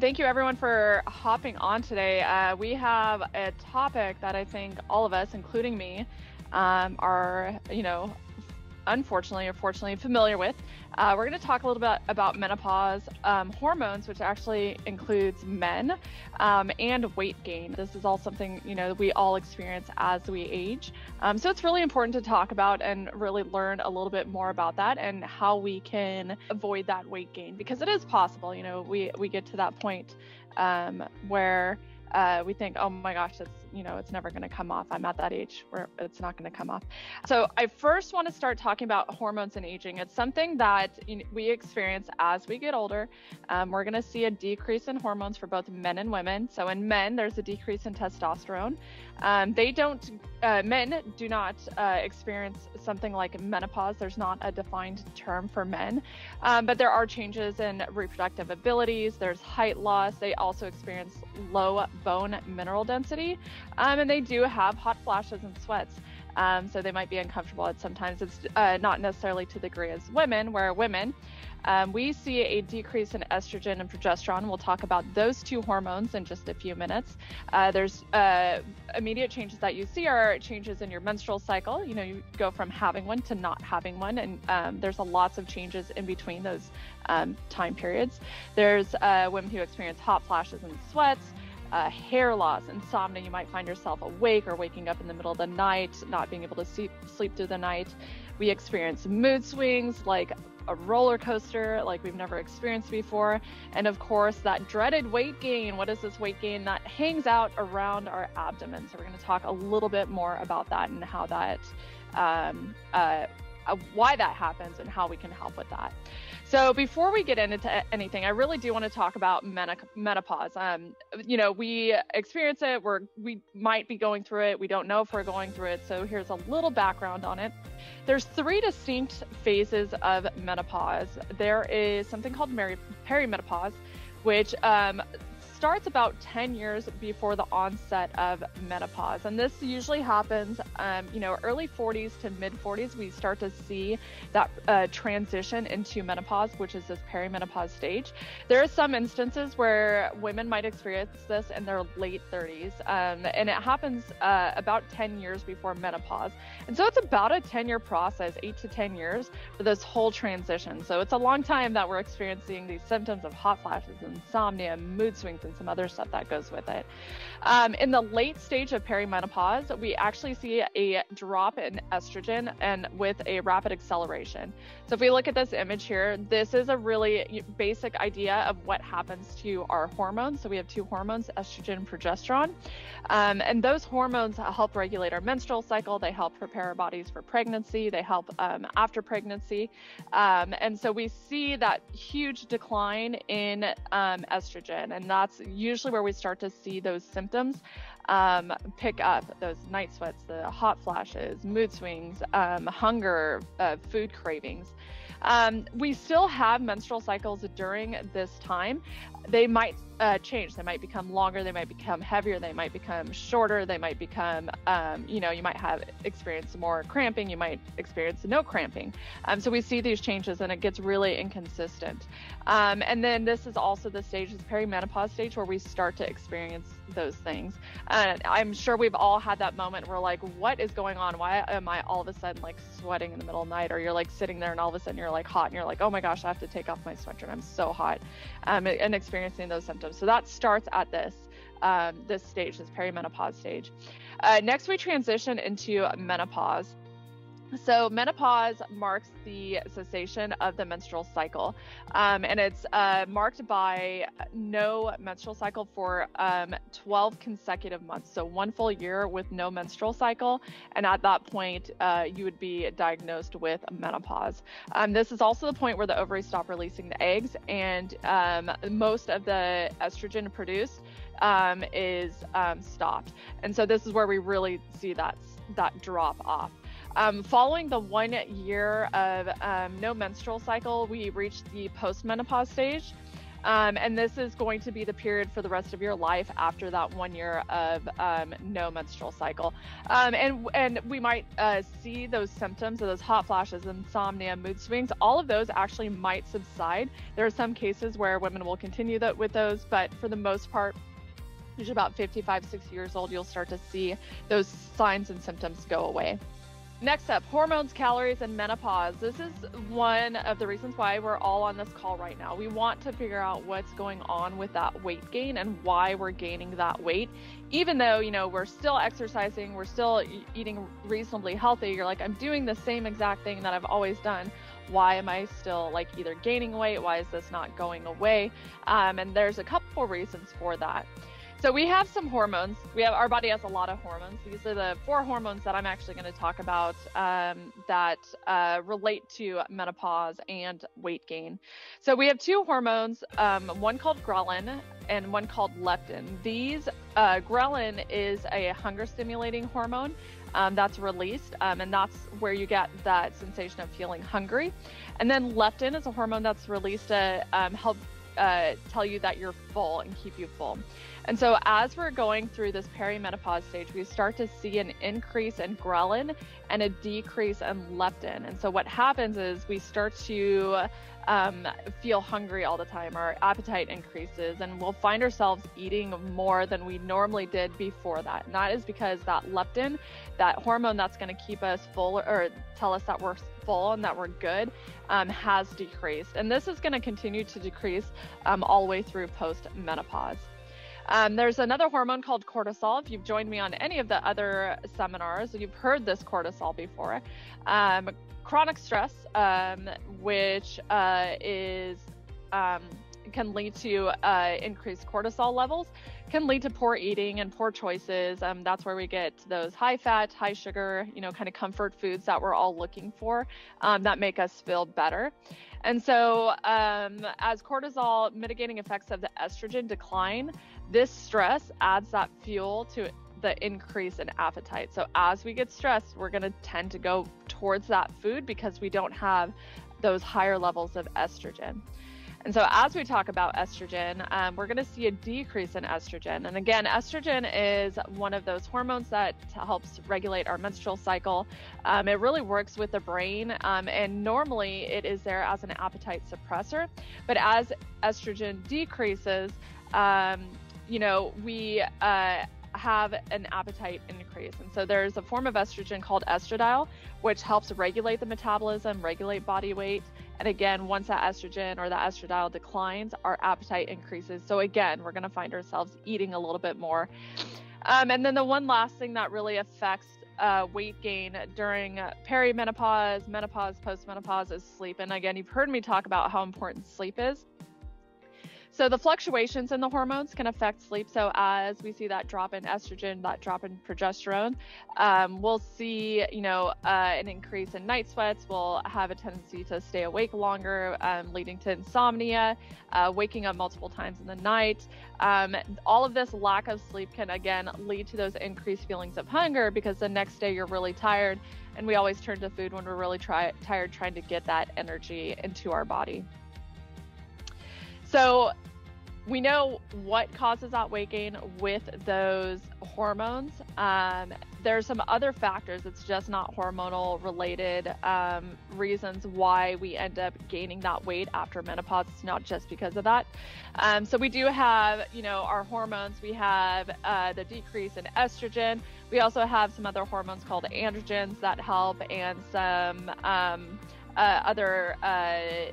thank you everyone for hopping on today. Uh, we have a topic that I think all of us, including me, um, are, you know, unfortunately or fortunately familiar with. Uh, we're going to talk a little bit about menopause um, hormones, which actually includes men, um, and weight gain. This is all something you know we all experience as we age. Um, so it's really important to talk about and really learn a little bit more about that and how we can avoid that weight gain because it is possible. You know, we we get to that point um, where uh, we think, oh my gosh, it's you know, it's never going to come off. I'm at that age where it's not going to come off. So I first want to start talking about hormones and aging. It's something that we experience as we get older. Um, we're going to see a decrease in hormones for both men and women. So in men, there's a decrease in testosterone. Um, they don't, uh, men do not uh, experience something like menopause. There's not a defined term for men, um, but there are changes in reproductive abilities. There's height loss. They also experience low bone mineral density, um, and they do have hot flashes and sweats. Um, so they might be uncomfortable. And sometimes it's uh, not necessarily to the degree as women, where women um, we see a decrease in estrogen and progesterone. We'll talk about those two hormones in just a few minutes. Uh, there's uh, immediate changes that you see are changes in your menstrual cycle. You know, you go from having one to not having one, and um, there's a lots of changes in between those um, time periods. There's uh, women who experience hot flashes and sweats. Uh, hair loss, insomnia. You might find yourself awake or waking up in the middle of the night, not being able to sleep, sleep through the night. We experience mood swings like a roller coaster like we've never experienced before. And of course, that dreaded weight gain. What is this weight gain that hangs out around our abdomen? So, we're going to talk a little bit more about that and how that, um, uh, why that happens and how we can help with that. So before we get into anything, I really do want to talk about menopause. Um, you know, we experience it. We're we might be going through it. We don't know if we're going through it. So here's a little background on it. There's three distinct phases of menopause. There is something called perimenopause, which um, starts about 10 years before the onset of menopause. And this usually happens, um, you know, early 40s to mid 40s, we start to see that uh, transition into menopause, which is this perimenopause stage. There are some instances where women might experience this in their late 30s, um, and it happens uh, about 10 years before menopause. And so it's about a 10 year process, eight to 10 years for this whole transition. So it's a long time that we're experiencing these symptoms of hot flashes, insomnia, mood swings, and some other stuff that goes with it. Um, in the late stage of perimenopause, we actually see a drop in estrogen and with a rapid acceleration. So if we look at this image here, this is a really basic idea of what happens to our hormones. So we have two hormones, estrogen and progesterone. Um, and those hormones help regulate our menstrual cycle. They help prepare our bodies for pregnancy. They help um, after pregnancy. Um, and so we see that huge decline in um, estrogen. And that's usually where we start to see those symptoms um, pick up those night sweats, the hot flashes, mood swings, um, hunger, uh, food cravings. Um, we still have menstrual cycles during this time. They might uh, change. They might become longer. They might become heavier. They might become shorter. They might become, um, you know, you might have experience more cramping. You might experience no cramping. Um, so we see these changes and it gets really inconsistent. Um, and then this is also the stage, this perimenopause stage, where we start to experience those things. And I'm sure we've all had that moment where like, what is going on? Why am I all of a sudden like sweating in the middle of the night? Or you're like sitting there and all of a sudden you're like hot and you're like, oh my gosh, I have to take off my sweatshirt. I'm so hot. Um, and experiencing those symptoms. So that starts at this um, this stage, this perimenopause stage. Uh, next, we transition into menopause. So, menopause marks the cessation of the menstrual cycle, um, and it's uh, marked by no menstrual cycle for um, 12 consecutive months. So, one full year with no menstrual cycle, and at that point, uh, you would be diagnosed with menopause. Um, this is also the point where the ovaries stop releasing the eggs, and um, most of the estrogen produced um, is um, stopped. And so, this is where we really see that that drop off. Um, following the one year of um, no menstrual cycle, we reached the postmenopause stage. Um, and this is going to be the period for the rest of your life after that one year of um, no menstrual cycle. Um, and and we might uh, see those symptoms of those hot flashes, insomnia, mood swings. All of those actually might subside. There are some cases where women will continue that with those, but for the most part, usually about 55, 60 years old, you'll start to see those signs and symptoms go away. Next up, hormones, calories, and menopause. This is one of the reasons why we're all on this call right now. We want to figure out what's going on with that weight gain and why we're gaining that weight. Even though, you know, we're still exercising, we're still eating reasonably healthy, you're like, I'm doing the same exact thing that I've always done. Why am I still like either gaining weight? Why is this not going away? Um, and there's a couple reasons for that. So we have some hormones. We have our body has a lot of hormones. These are the four hormones that I'm actually going to talk about um, that uh, relate to menopause and weight gain. So we have two hormones, um, one called ghrelin and one called leptin. These uh, ghrelin is a hunger stimulating hormone. Um, that's released, um, and that's where you get that sensation of feeling hungry. And then leptin is a hormone that's released to um, help uh, tell you that you're full and keep you full. And so, as we're going through this perimenopause stage, we start to see an increase in ghrelin and a decrease in leptin. And so, what happens is we start to um, feel hungry all the time. Our appetite increases, and we'll find ourselves eating more than we normally did before that. And that is because that leptin, that hormone that's going to keep us full or tell us that we're full and that we're good, um, has decreased. And this is going to continue to decrease um, all the way through post menopause. Um, there's another hormone called cortisol. If you've joined me on any of the other seminars, you've heard this cortisol before. Um, chronic stress, um, which uh, is um, can lead to uh, increased cortisol levels, can lead to poor eating and poor choices. Um, that's where we get those high fat, high sugar, you know, kind of comfort foods that we're all looking for um, that make us feel better. And so, um, as cortisol mitigating effects of the estrogen decline, this stress adds that fuel to the increase in appetite. So, as we get stressed, we're going to tend to go towards that food because we don't have those higher levels of estrogen. And so, as we talk about estrogen, um, we're going to see a decrease in estrogen. And again, estrogen is one of those hormones that helps regulate our menstrual cycle. Um, it really works with the brain, um, and normally it is there as an appetite suppressor. But as estrogen decreases, um, you know, we uh, have an appetite increase. And so there's a form of estrogen called estradiol, which helps regulate the metabolism, regulate body weight. And again, once that estrogen or that estradiol declines, our appetite increases. So again, we're going to find ourselves eating a little bit more. Um, and then the one last thing that really affects uh, weight gain during perimenopause, menopause, postmenopause is sleep. And again, you've heard me talk about how important sleep is. So the fluctuations in the hormones can affect sleep. So as we see that drop in estrogen, that drop in progesterone, um, we'll see, you know, uh, an increase in night sweats. We'll have a tendency to stay awake longer, um, leading to insomnia, uh, waking up multiple times in the night. Um, all of this lack of sleep can again lead to those increased feelings of hunger because the next day you're really tired, and we always turn to food when we're really try- tired, trying to get that energy into our body. So we know what causes that weight gain with those hormones. Um, there's some other factors. It's just not hormonal related um, reasons why we end up gaining that weight after menopause. It's not just because of that. Um, so we do have, you know, our hormones. We have uh, the decrease in estrogen. We also have some other hormones called androgens that help, and some um, uh, other. Uh,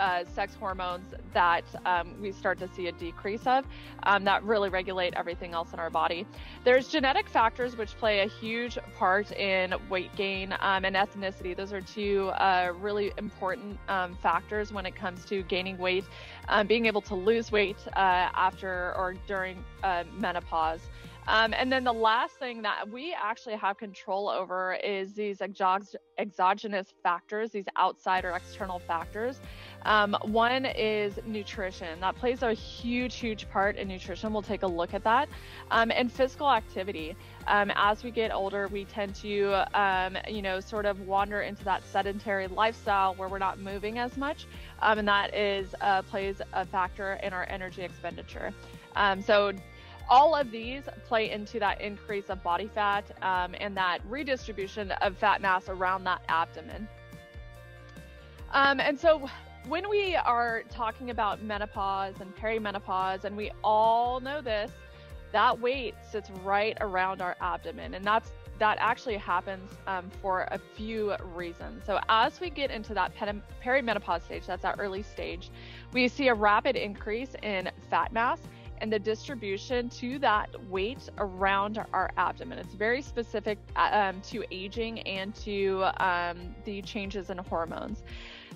uh, sex hormones that um, we start to see a decrease of um, that really regulate everything else in our body. There's genetic factors which play a huge part in weight gain um, and ethnicity. Those are two uh, really important um, factors when it comes to gaining weight, um, being able to lose weight uh, after or during uh, menopause. Um, and then the last thing that we actually have control over is these exogenous factors, these outside or external factors. Um, one is nutrition. That plays a huge, huge part in nutrition. We'll take a look at that. Um, and physical activity. Um, as we get older, we tend to, um, you know, sort of wander into that sedentary lifestyle where we're not moving as much. Um, and that is uh, plays a factor in our energy expenditure. So all of these play into that increase of body fat um, and that redistribution of fat mass around that abdomen. Um, and so when we are talking about menopause and perimenopause, and we all know this, that weight sits right around our abdomen, and that's that actually happens um, for a few reasons. So as we get into that perimenopause stage, that's that early stage, we see a rapid increase in fat mass and the distribution to that weight around our abdomen. It's very specific um, to aging and to um, the changes in hormones.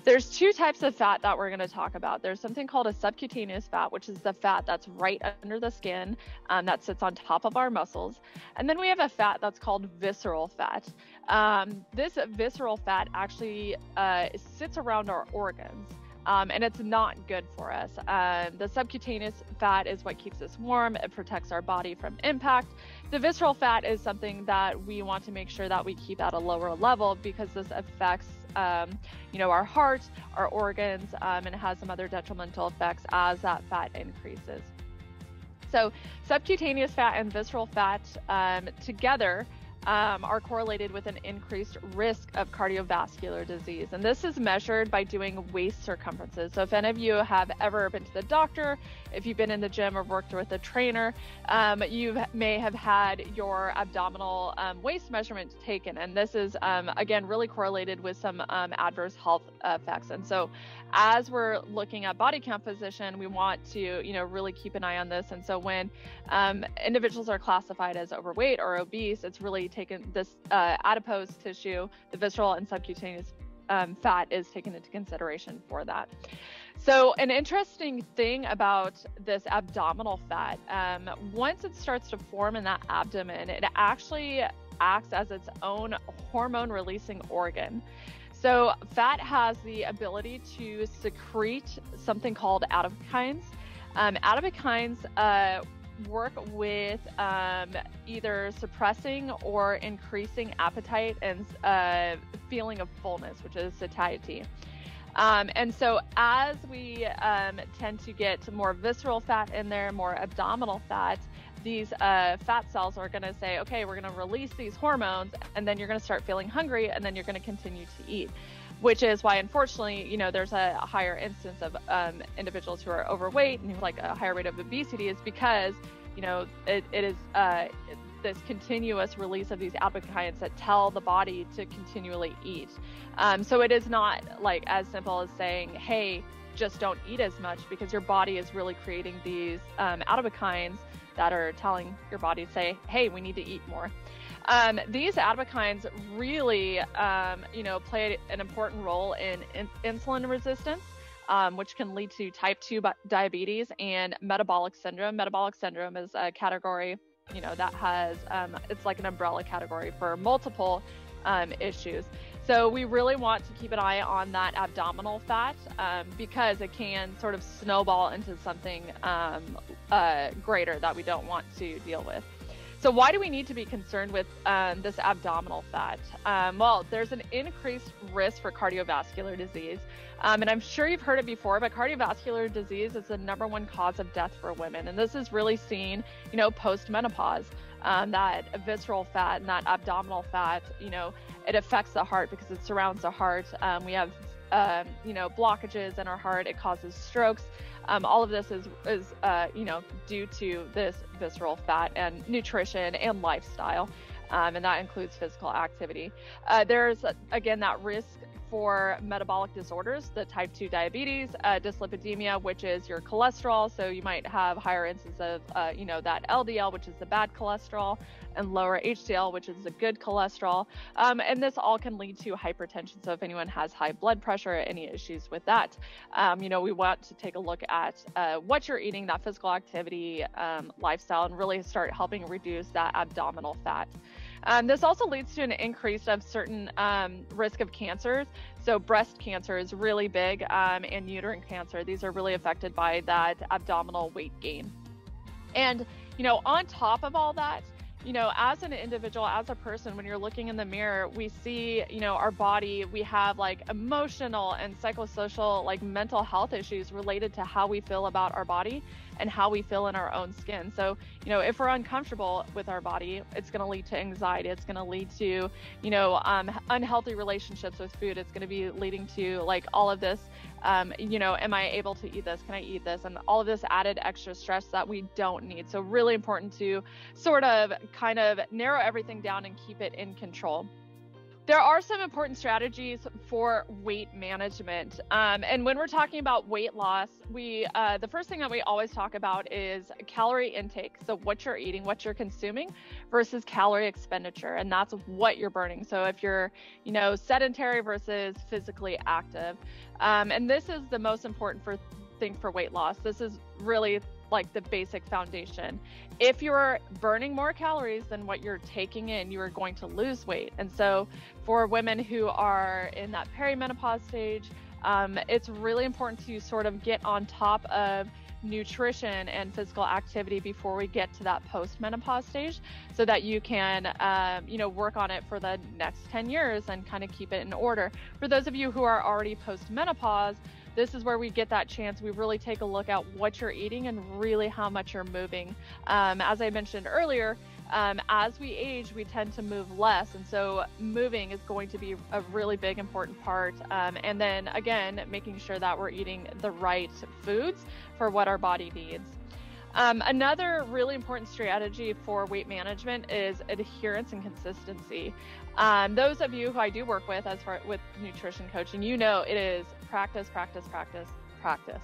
There's two types of fat that we're going to talk about. There's something called a subcutaneous fat, which is the fat that's right under the skin um, that sits on top of our muscles. And then we have a fat that's called visceral fat. Um, this visceral fat actually uh, sits around our organs. Um, and it's not good for us. Um, the subcutaneous fat is what keeps us warm, it protects our body from impact. The visceral fat is something that we want to make sure that we keep at a lower level because this affects. Um, you know, our heart, our organs, um, and has some other detrimental effects as that fat increases. So, subcutaneous fat and visceral fat um, together um, are correlated with an increased risk of cardiovascular disease. And this is measured by doing waist circumferences. So, if any of you have ever been to the doctor, if you've been in the gym or worked with a trainer, um, you may have had your abdominal um, waist measurement taken. And this is, um, again, really correlated with some um, adverse health effects. And so, as we're looking at body composition, we want to, you know, really keep an eye on this. And so, when um, individuals are classified as overweight or obese, it's really taken this uh, adipose tissue, the visceral and subcutaneous um, fat is taken into consideration for that. So, an interesting thing about this abdominal fat, um, once it starts to form in that abdomen, it actually acts as its own hormone releasing organ. So, fat has the ability to secrete something called adipokines. Um, adipokines uh, work with um, either suppressing or increasing appetite and uh, feeling of fullness, which is satiety. Um, and so, as we um, tend to get more visceral fat in there, more abdominal fat, these uh, fat cells are going to say, okay, we're going to release these hormones, and then you're going to start feeling hungry, and then you're going to continue to eat. Which is why, unfortunately, you know, there's a, higher instance of um, individuals who are overweight and like a higher rate of obesity is because, you know, it, it is uh, this continuous release of these adipokines that tell the body to continually eat. Um, so it is not like as simple as saying, hey, just don't eat as much because your body is really creating these um, that are telling your body to say, hey, we need to eat more. Um, these adipokines really, um, you know, play an important role in, in insulin resistance. Um, which can lead to type 2 diabetes and metabolic syndrome. Metabolic syndrome is a category you know that has um, it's like an umbrella category for multiple um, issues so we really want to keep an eye on that abdominal fat um, because it can sort of snowball into something uh, greater that we don't want to deal with so why do we need to be concerned with um, this abdominal fat? Um, well, there's an increased risk for cardiovascular disease. Um, and I'm sure you've heard it before, but cardiovascular disease is the number one cause of death for women. And this is really seen, you know, post menopause. Um, that visceral fat and that abdominal fat, you know, it affects the heart because it surrounds the heart. Um, we have, um, you know, blockages in our heart. It causes strokes. Um, all of this is, is uh, you know, due to this visceral fat and nutrition and lifestyle. Um, and that includes physical activity. Uh, there's, again, that risk for metabolic disorders, the type 2 diabetes, uh, dyslipidemia, which is your cholesterol. So you might have higher incidence of, uh, you know, that LDL, which is the bad cholesterol, and lower HDL, which is the good cholesterol. Um, and this all can lead to hypertension. So if anyone has high blood pressure, any issues with that, um, you know, we want to take a look at uh, what you're eating, that physical activity um, lifestyle, and really start helping reduce that abdominal fat. Um, this also leads to an increase of certain um, risk of cancers. So breast cancer is really big, um, and uterine cancer. These are really affected by that abdominal weight gain. And you know, on top of all that, you know, as an individual, as a person, when you're looking in the mirror, we see, you know, our body, we have like emotional and psychosocial, like mental health issues related to how we feel about our body and how we feel in our own skin. So, you know, if we're uncomfortable with our body, it's going to lead to anxiety. It's going to lead to, you know, um, unhealthy relationships with food. It's going to be leading to like all of this. Um, you know, am I able to eat this? Can I eat this? And all of this added extra stress that we don't need. So, really important to sort of kind of narrow everything down and keep it in control. There are some important strategies for weight management. Um, and when we're talking about weight loss, we uh, the first thing that we always talk about is calorie intake. So what you're eating, what you're consuming, versus calorie expenditure, and that's what you're burning. So if you're, you know, sedentary versus physically active, um, and this is the most important for thing for weight loss. This is really like the basic foundation. If you're burning more calories than what you're taking in, you are going to lose weight. And so, for women who are in that perimenopause stage, um, it's really important to sort of get on top of nutrition and physical activity before we get to that postmenopause stage so that you can um, you know work on it for the next 10 years and kind of keep it in order for those of you who are already postmenopause this is where we get that chance. We really take a look at what you're eating and really how much you're moving. Um, as I mentioned earlier, um, as we age, we tend to move less. And so moving is going to be a really big, important part. Um, and then again, making sure that we're eating the right foods for what our body needs. Um, another really important strategy for weight management is adherence and consistency. Um, those of you who I do work with as far with nutrition coaching, you know it is practice, practice, practice, practice.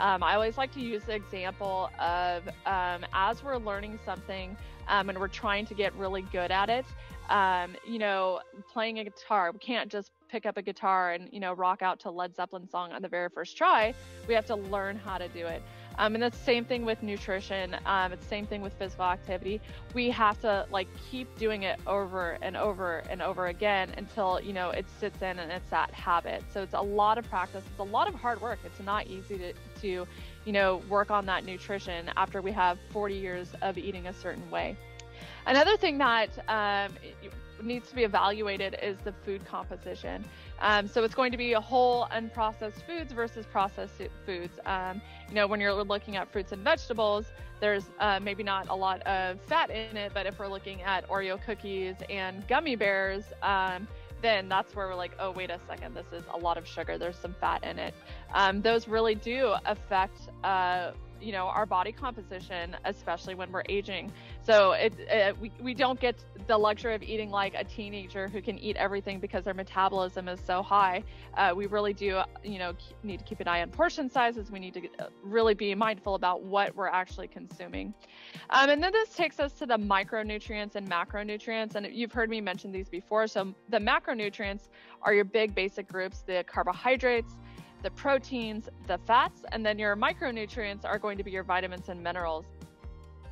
Um, I always like to use the example of um, as we're learning something um, and we're trying to get really good at it, um, you know, playing a guitar, we can't just pick up a guitar and, you know, rock out to Led Zeppelin song on the very first try. We have to learn how to do it. Um, and that's the same thing with nutrition. Um, it's the same thing with physical activity. We have to like keep doing it over and over and over again until you know it sits in and it's that habit. So it's a lot of practice. It's a lot of hard work. It's not easy to, to you know work on that nutrition after we have 40 years of eating a certain way. Another thing that um, needs to be evaluated is the food composition. Um, so it's going to be a whole unprocessed foods versus processed foods. Um, you know, when you're looking at fruits and vegetables, there's uh, maybe not a lot of fat in it, but if we're looking at Oreo cookies and gummy bears, um, then that's where we're like, oh, wait a second, this is a lot of sugar. There's some fat in it. Um, those really do affect uh, you know our body composition especially when we're aging. So it, it, we, we don't get the luxury of eating like a teenager who can eat everything because their metabolism is so high. Uh, we really do you know need to keep an eye on portion sizes. We need to uh, really be mindful about what we're actually consuming. Um, and then this takes us to the micronutrients and macronutrients. And you've heard me mention these before. So the macronutrients are your big basic groups the carbohydrates the proteins, the fats, and then your micronutrients are going to be your vitamins and minerals.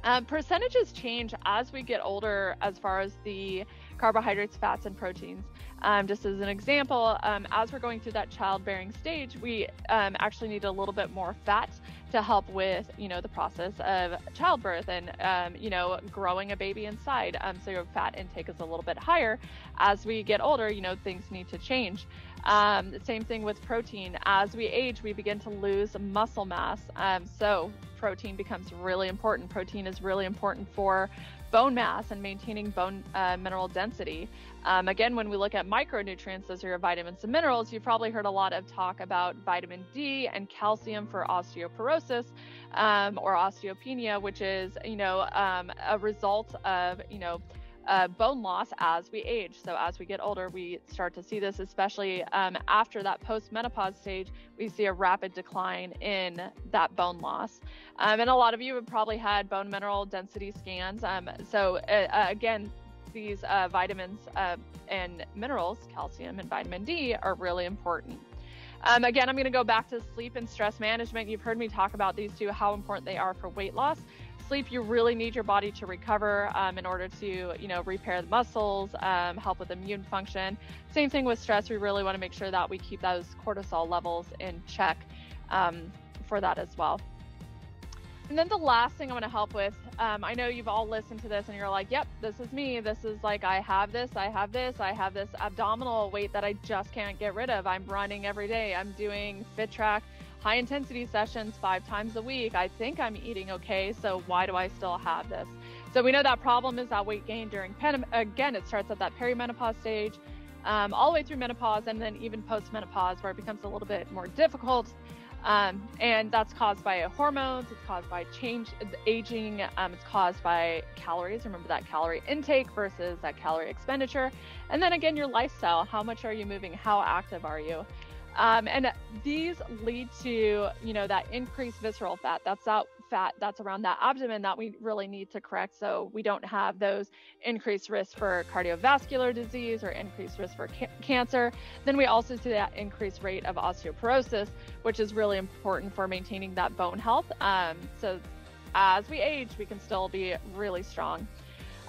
Um, percentages change as we get older as far as the carbohydrates, fats, and proteins. Um, just as an example, um, as we're going through that childbearing stage, we um, actually need a little bit more fat to help with, you know, the process of childbirth and, um, you know, growing a baby inside. Um, so your fat intake is a little bit higher. As we get older, you know, things need to change. Um, same thing with protein. As we age, we begin to lose muscle mass. Um, so protein becomes really important. Protein is really important for bone mass and maintaining bone uh, mineral density. Um, again, when we look at micronutrients, those are your vitamins and minerals. You've probably heard a lot of talk about vitamin D and calcium for osteoporosis um, or osteopenia, which is, you know, um, a result of, you know, uh, bone loss as we age. So as we get older, we start to see this, especially um, after that post-menopause stage, we see a rapid decline in that bone loss. Um, and a lot of you have probably had bone mineral density scans. Um, so uh, uh again, these uh, vitamins uh, and minerals, calcium and vitamin D, are really important. Um, again, I'm going to go back to sleep and stress management. You've heard me talk about these two, how important they are for weight loss. Sleep, you really need your body to recover um, in order to, you know, repair the muscles, um, help with immune function. Same thing with stress. We really want to make sure that we keep those cortisol levels in check um, for that as well. And then the last thing I want to help with, um, I know you've all listened to this and you're like, yep, this is me. This is like, I have this, I have this, I have this abdominal weight that I just can't get rid of. I'm running every day. I'm doing FitTRAC high intensity sessions five times a week. I think I'm eating okay. So why do I still have this? So we know that problem is that weight gain during, pen- again, it starts at that perimenopause stage. Um, all the way through menopause and then even post menopause, where it becomes a little bit more difficult um, and that's caused by hormones, it's caused by change, aging, um, it's caused by calories. Remember that calorie intake versus that calorie expenditure. And then again, your lifestyle. How much are you moving? How active are you? Um, and these lead to, you know, that increased visceral fat. That's that fat that's around that abdomen that we really need to correct so we don't have those increased risks for cardiovascular disease or increased risk for ca- cancer. Then we also see that increased rate of osteoporosis, which is really important for maintaining that bone health. Um, so as we age, we can still be really strong.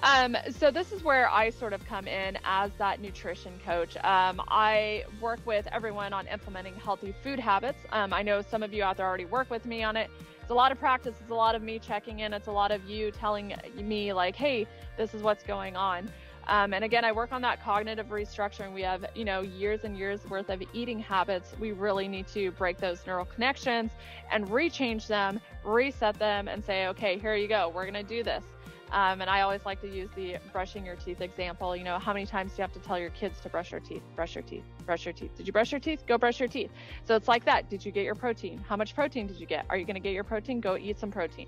Um, so this is where I sort of come in as that nutrition coach. Um, I work with everyone on implementing healthy food habits. Um, I know some of you out there already work with me on it it's a lot of practice. It's a lot of me checking in. It's a lot of you telling me, like, hey, this is what's going on. Um, and again, I work on that cognitive restructuring. We have, you know, years and years worth of eating habits. We really need to break those neural connections and rechange them, reset them, and say, okay, here you go. We're going to do this. Um, and I always like to use the brushing your teeth example. You know, how many times do you have to tell your kids to brush their teeth? Brush your teeth, brush your teeth. Did you brush your teeth? Go brush your teeth. So it's like that. Did you get your protein? How much protein did you get? Are you going to get your protein? Go eat some protein.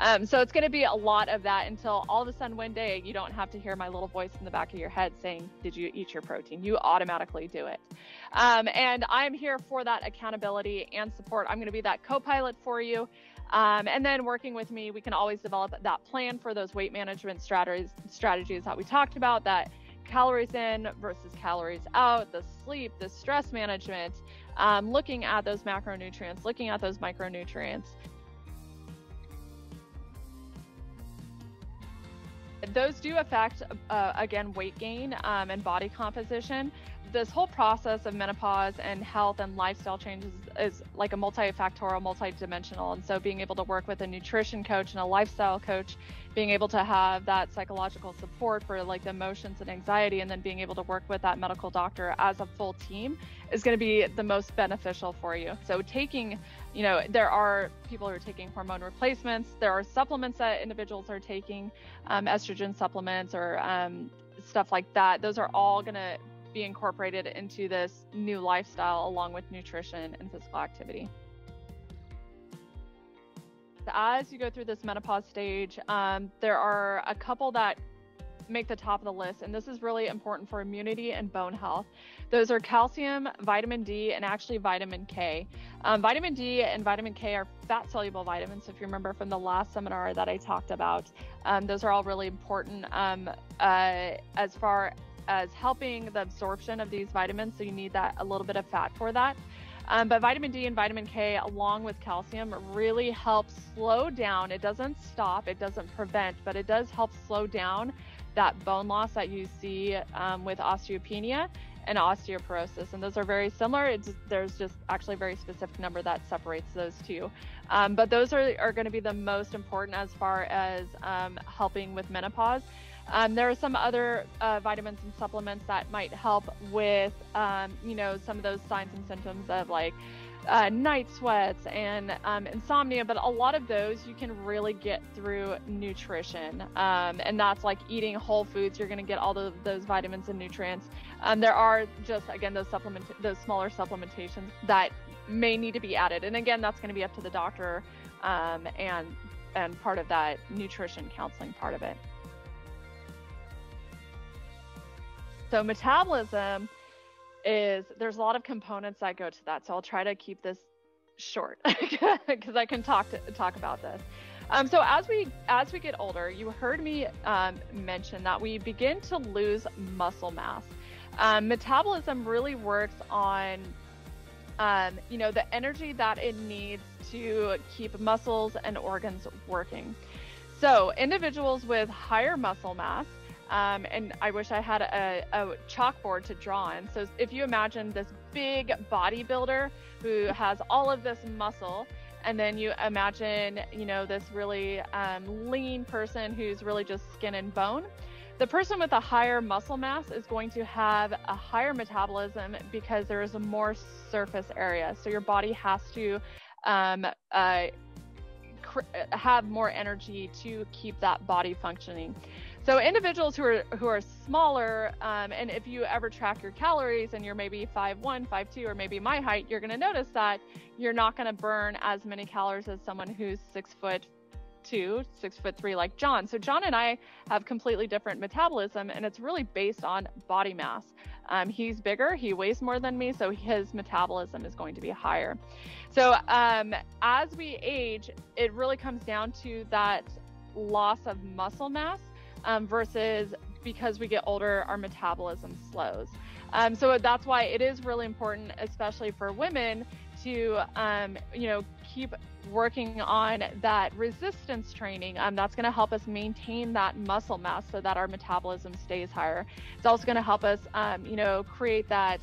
Um, so it's going to be a lot of that until all of a sudden one day you don't have to hear my little voice in the back of your head saying, Did you eat your protein? You automatically do it. Um, and I'm here for that accountability and support. I'm going to be that co pilot for you. Um, and then working with me, we can always develop that plan for those weight management strategies, strategies that we talked about that calories in versus calories out, the sleep, the stress management, um, looking at those macronutrients, looking at those micronutrients. Those do affect, uh, again, weight gain um, and body composition this whole process of menopause and health and lifestyle changes is like a multifactorial, multidimensional. And so being able to work with a nutrition coach and a lifestyle coach, being able to have that psychological support for like the emotions and anxiety, and then being able to work with that medical doctor as a full team is going to be the most beneficial for you. So taking, you know, there are people who are taking hormone replacements. There are supplements that individuals are taking, um, estrogen supplements or um, stuff like that. Those are all going to be incorporated into this new lifestyle along with nutrition and physical activity. As you go through this menopause stage, um, there are a couple that make the top of the list, and this is really important for immunity and bone health. Those are calcium, vitamin D, and actually vitamin K. Um, vitamin D and vitamin K are fat soluble vitamins. If you remember from the last seminar that I talked about, um, those are all really important um, uh, as far as helping the absorption of these vitamins. So you need that a little bit of fat for that. Um, but vitamin D and vitamin K, along with calcium, really help slow down. It doesn't stop, it doesn't prevent, but it does help slow down that bone loss that you see um, with osteopenia and osteoporosis. And those are very similar. It's, there's just actually a very specific number that separates those two. Um, but those are, are going to be the most important as far as um, helping with menopause. Um, there are some other uh, vitamins and supplements that might help with, um, you know, some of those signs and symptoms of like uh, night sweats and um, insomnia, but a lot of those you can really get through nutrition. Um, and that's like eating whole foods. You're going to get all of those vitamins and nutrients. Um, there are just, again, those supplement, those smaller supplementations that may need to be added. And again, that's going to be up to the doctor um, and and part of that nutrition counseling part of it. So metabolism is there's a lot of components that go to that. So I'll try to keep this short because I can talk to talk about this. Um, so as we as we get older, you heard me um, mention that we begin to lose muscle mass. Um, metabolism really works on um, you know the energy that it needs to keep muscles and organs working. So, individuals with higher muscle mass, um, and I wish I had a, a, chalkboard to draw on. So, if you imagine this big bodybuilder who has all of this muscle, and then you imagine, you know, this really um, lean person who's really just skin and bone. The person with a higher muscle mass is going to have a higher metabolism because there is a more surface area. So your body has to um, uh, have more energy to keep that body functioning. So individuals who are who are smaller, um, and if you ever track your calories and you're maybe 5'1", 5'2", or maybe my height, you're going to notice that you're not going to burn as many calories as someone who's six foot two, six foot three, like John. So John and I have completely different metabolism, and it's really based on body mass. Um, he's bigger, he weighs more than me, so his metabolism is going to be higher. So um, as we age, it really comes down to that loss of muscle mass um, versus because we get older, our metabolism slows. Um, so that's why it is really important, especially for women, to um, you know keep working on that resistance training. Um, that's going to help us maintain that muscle mass so that our metabolism stays higher. It's also going to help us, um, you know, create that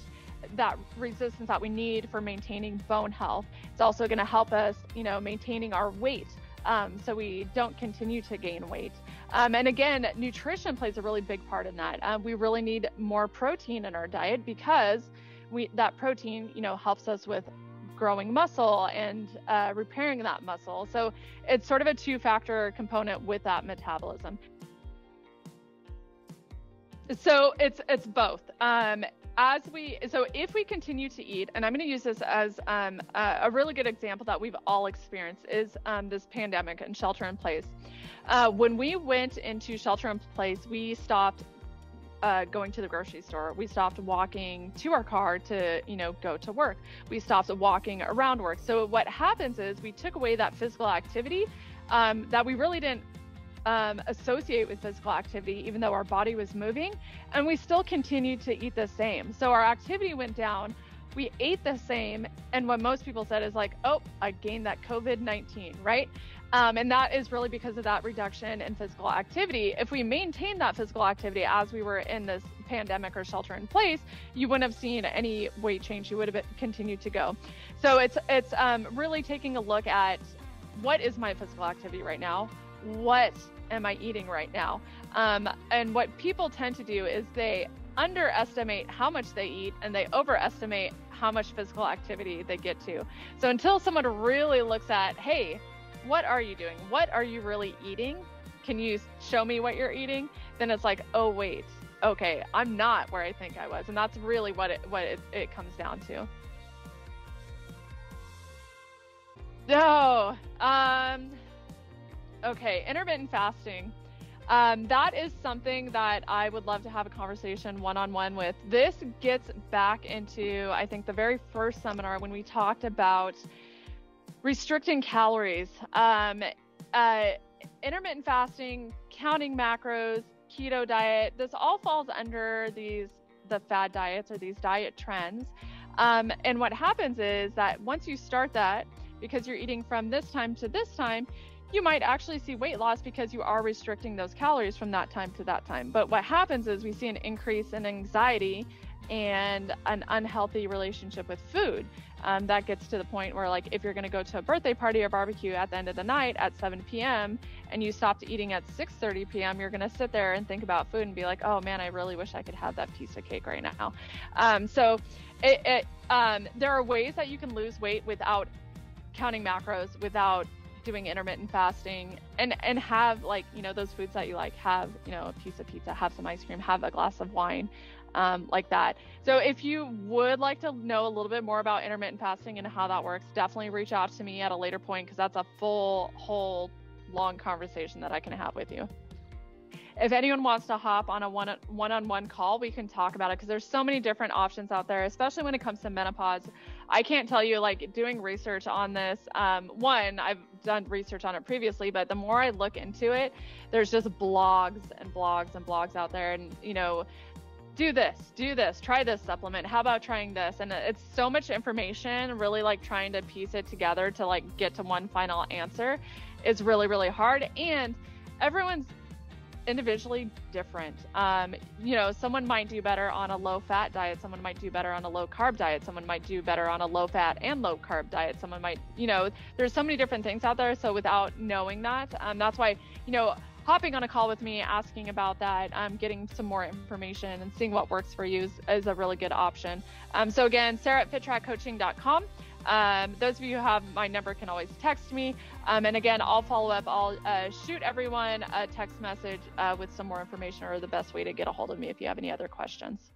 that resistance that we need for maintaining bone health. It's also going to help us, you know, maintaining our weight um, so we don't continue to gain weight. Um, and again, nutrition plays a really big part in that. Uh, we really need more protein in our diet because we that protein, you know, helps us with growing muscle and uh, repairing that muscle. So it's sort of a two-factor component with that metabolism. So it's it's both. Um, as we so if we continue to eat and i'm going to use this as um, a, a, really good example that we've all experienced is um, this pandemic and shelter in place. Uh, when we went into shelter in place we stopped uh, going to the grocery store. We stopped walking to our car to you know go to work. We stopped walking around work. So what happens is we took away that physical activity um, that we really didn't um, associate with physical activity, even though our body was moving, and we still continued to eat the same. So our activity went down. We ate the same, and what most people said is like, "Oh, I gained that COVID 19, right?" Um, and that is really because of that reduction in physical activity. If we maintained that physical activity as we were in this pandemic or shelter in place, you wouldn't have seen any weight change. You would have continued to go. So it's it's um, really taking a look at what is my physical activity right now, what am I eating right now? Um, and what people tend to do is they underestimate how much they eat and they overestimate how much physical activity they get to. So until someone really looks at, hey, what are you doing? What are you really eating? Can you show me what you're eating? Then it's like, oh wait, okay, I'm not where I think I was, and that's really what it what it, it comes down to. No, um, Okay, intermittent fasting. Um, that is something that I would love to have a conversation one on one with. This gets back into, I think, the very first seminar when we talked about restricting calories. Um, uh, intermittent fasting, counting macros, keto diet, this all falls under these the fad diets or these diet trends. Um, and what happens is that once you start that, because you're eating from this time to this time, you might actually see weight loss because you are restricting those calories from that time to that time. But what happens is we see an increase in anxiety and an unhealthy relationship with food. Um, that gets to the point where, like, if you're going to go to a birthday party or barbecue at the end of the night at 7 p.m. and you stopped eating at 6:30 p.m., you're going to sit there and think about food and be like, "Oh man, I really wish I could have that piece of cake right now." Um, so, it, it um, there are ways that you can lose weight without counting macros, without doing intermittent fasting and and have like you know those foods that you like have you know a piece of pizza have some ice cream have a glass of wine um, like that so if you would like to know a little bit more about intermittent fasting and how that works definitely reach out to me at a later point because that's a full whole long conversation that i can have with you if anyone wants to hop on a one on one call, we can talk about it because there's so many different options out there, especially when it comes to menopause. I can't tell you, like, doing research on this. Um, one, I've done research on it previously, but the more I look into it, there's just blogs and blogs and blogs out there. And, you know, do this, do this, try this supplement. How about trying this? And it's so much information, really like trying to piece it together to like get to one final answer is really, really hard. And everyone's individually different. Um, you know, someone might do better on a low fat diet, someone might do better on a low carb diet, someone might do better on a low fat and low carb diet, someone might, you know, there's so many different things out there. So without knowing that, um, that's why, you know, hopping on a call with me, asking about that, um, getting some more information and seeing what works for you is, is a really good option. Um, so again, Sarah at fittraccoaching.com. Um, those of you who have my number can always text me. Um, and again, I'll follow up. I'll uh, shoot everyone a text message uh, with some more information or the best way to get a hold of me if you have any other questions.